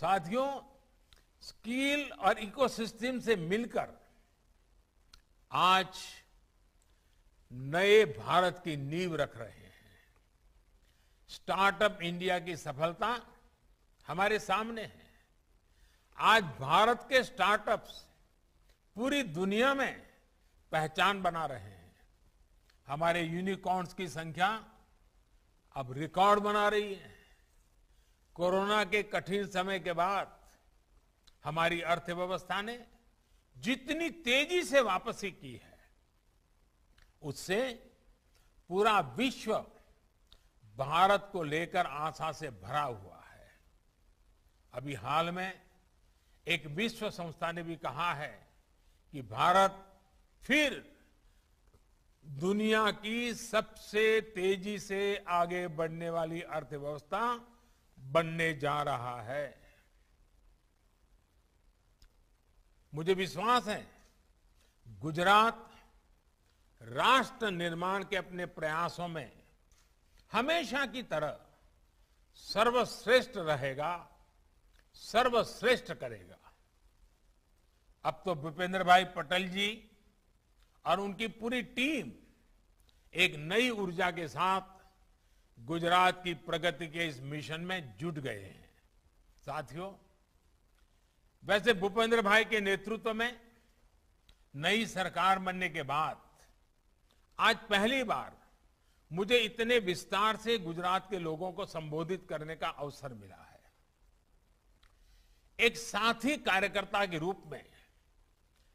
साथियों, स्किल और इकोसिस्टम से मिलकर आज नए भारत की नींव रख रहे हैं। स्टार्टअप इंडिया की सफलता हमारे सामने है। आज भारत के स्टार्टअप्स पूरी दुनिया में पहचान बना रहे हैं। हमारे यूनिकॉर्न्स की संख्या अब रिकॉर्ड बना रही है। कोरोना के कठिन समय के बाद हमारी अर्थव्यवस्था ने जितनी तेज़ी से वापसी की है, उससे पूरा विश्व भारत को लेकर आशा से भरा हुआ है। अभी हाल में एक विश्व संस्था ने भी कहा है कि भारत फिर दुनिया की सबसे तेज़ी से आगे बढ़ने वाली अर्थव्यवस्था बनने जा रहा है। मुझे विश्वास है, गुजरात राष्ट्र निर्माण के अपने प्रयासों में हमेशा की तरह सर्वश्रेष्ठ रहेगा, सर्वश्रेष्ठ करेगा। अब तो भूपेंद्र भाई पटेल जी और उनकी पूरी टीम एक नई ऊर्जा के साथ गुजरात की प्रगति के इस मिशन में जुट गए हैं। साथियों, वैसे भूपेंद्र भाई के नेतृत्व में नई सरकार बनने के बाद आज पहली बार मुझे इतने विस्तार से गुजरात के लोगों को संबोधित करने का अवसर मिला है। एक साथी कार्यकर्ता के रूप में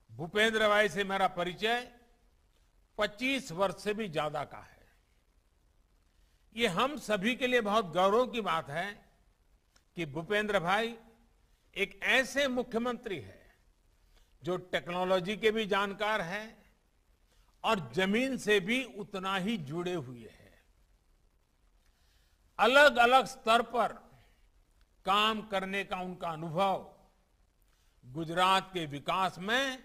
भूपेंद्र भाई से मेरा परिचय 25 वर्ष से भी ज़्यादा का है। ये हम सभी के लिए बहुत गौरव की बात है कि भूपेंद्र भाई एक ऐसे मुख्यमंत्री है जो टेक्नोलॉजी के भी जानकार है और ज़मीन से भी उतना ही जुड़े हुए हैं। अलग अलग स्तर पर काम करने का उनका अनुभव गुजरात के विकास में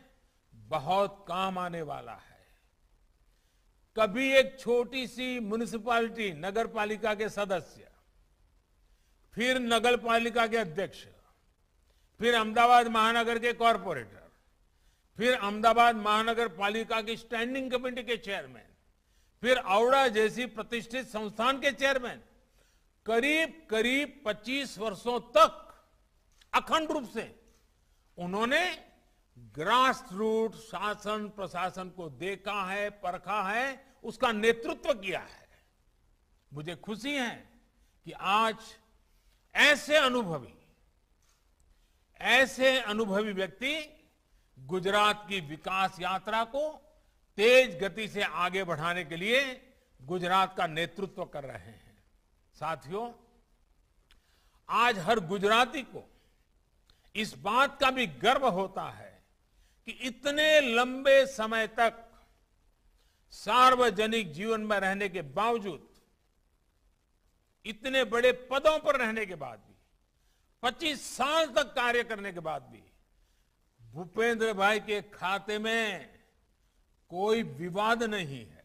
बहुत काम आने वाला है। कभी एक छोटी सी म्यूनिसिपालिटी नगर पालिका के सदस्य, फिर नगर पालिका के अध्यक्ष, फिर अहमदाबाद महानगर के कॉरपोरेटर फिर अहमदाबाद महानगर पालिका की स्टैंडिंग कमेटी के चेयरमैन फिर औड़ा जैसी प्रतिष्ठित संस्थान के चेयरमैन करीब करीब 25 वर्षों तक अखंड रूप से उन्होंने ग्रास रूट शासन प्रशासन को देखा है, परखा है, उसका नेतृत्व किया है। मुझे खुशी है कि आज ऐसे अनुभवी ऐसे अनुभवी व्यक्ति गुजरात की विकास यात्रा को तेज गति से आगे बढ़ाने के लिए गुजरात का नेतृत्व कर रहे हैं। साथियों, आज हर गुजराती को इस बात का भी गर्व होता है कि इतने लंबे समय तक सार्वजनिक जीवन में रहने के बावजूद, इतने बड़े पदों पर रहने के बाद भी 25 साल तक कार्य करने के बाद भी, भूपेंद्र भाई के खाते में कोई विवाद नहीं है।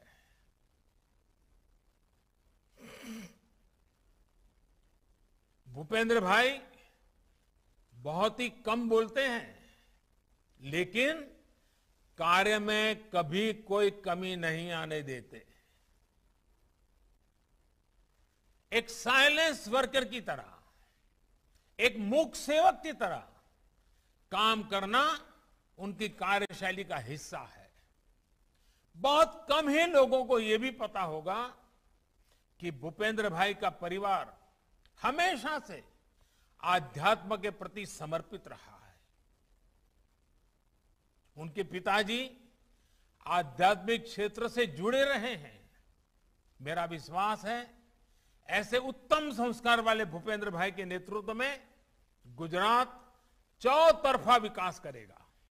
भूपेंद्र भाई बहुत ही कम बोलते हैं। लेकिन कार्य में कभी कोई कमी नहीं आने देते। एक साइलेंस वर्कर की तरह, एक मूक सेवक की तरह काम करना उनकी कार्यशैली का हिस्सा है। बहुत कम ही लोगों को यह भी पता होगा कि भूपेंद्र भाई का परिवार हमेशा से आध्यात्म के प्रति समर्पित रहा। उनके पिताजी आध्यात्मिक क्षेत्र से जुड़े रहे हैं। मेरा विश्वास है, ऐसे उत्तम संस्कार वाले भूपेंद्र भाई के नेतृत्व में गुजरात चौतरफा विकास करेगा।